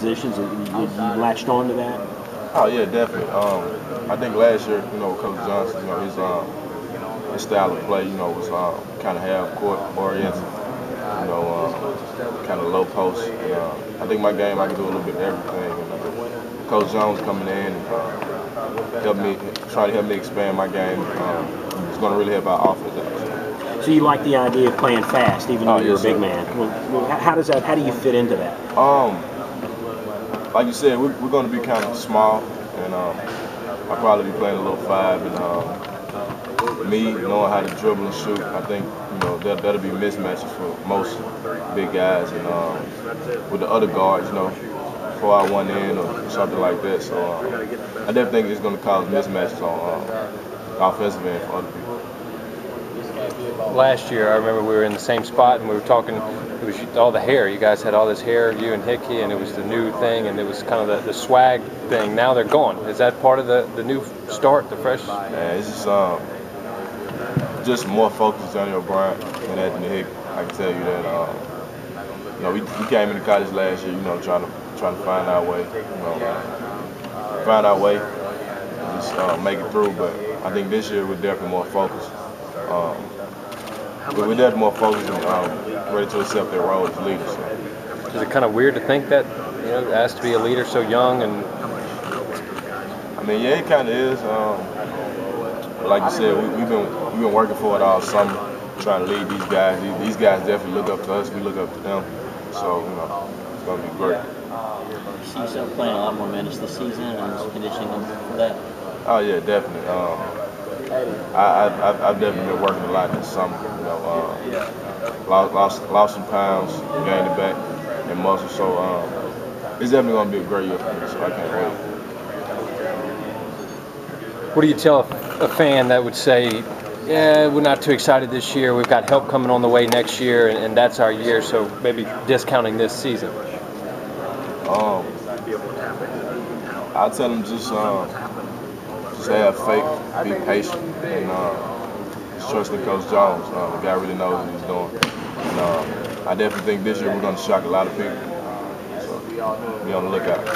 positions, and you, you latched on to that? Oh yeah, definitely. Um, I think last year, you know, Coach Johnson, you know, his um, his style of play, you know, was um, kind of half court oriented, you know, um, kind of low post. And, uh, I think my game, I can do a little bit of everything. And, uh, Coach Jones coming in and uh, help me, try to help me expand my game. Um, it's going to really help our offense out. So you like the idea of playing fast, even though Oh, you're yes, a big sir. man. Well, well, how- how does that? How do you fit into that? Um, like you said, we're, we're going to be kind of small, and um, I'll probably be playing a little five. And um, me knowing how to dribble and shoot, I think you know that that'll be mismatches for most big guys, and um, with the other guards, you know, four out one in or something like that. So um, I definitely think it's going to cause mismatches on um, offensive end for other people. Last year, I remember we were in the same spot and we were talking. It was all the hair. You guys had all this hair, you and Hickey, and it was the new thing, and it was kind of the, the swag thing. Now they're gone. Is that part of the, the new start, the fresh? Man, it's just um, just more focused on O'Bryant and Anthony Hick. I can tell you that. Um, you know, we, we came into college last year, you know, trying to trying to find our way, you know, find our way, just uh, make it through. But I think this year we're definitely more focused. Um, but we're definitely more focused and um, ready to accept their role as leaders. So. Is it kind of weird to think that you know asked to be a leader so young and I mean, yeah, it kind of is. Um, but like you said, we, we've been we've been working for it all summer, trying to lead these guys. These, these guys definitely look up to us. We look up to them. So you know, it's gonna be great. You see yourself playing a lot more minutes this season and conditioning them for that. Oh yeah, definitely. Um, I, I I've- definitely been working a lot this summer. You know, um, lost, lost lost some pounds, gained it back, and muscle. So um, it's definitely gonna be a great year for me. So I can't wait. what do you tell a fan that would say, yeah, we're not too excited this year. We've got help coming on the way next year, and, and that's our year. So maybe discounting this season. Um, I tell them just um, just have faith, be patient, and uh, trust in Coach Jones. Uh, the guy really knows what he's doing. And uh, I definitely think this year we're going to shock a lot of people. So be on the lookout.